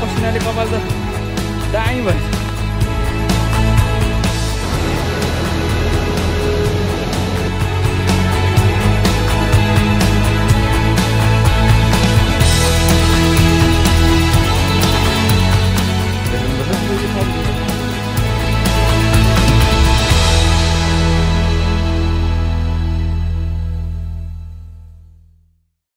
पसिनाले कपाल त दामी भयो।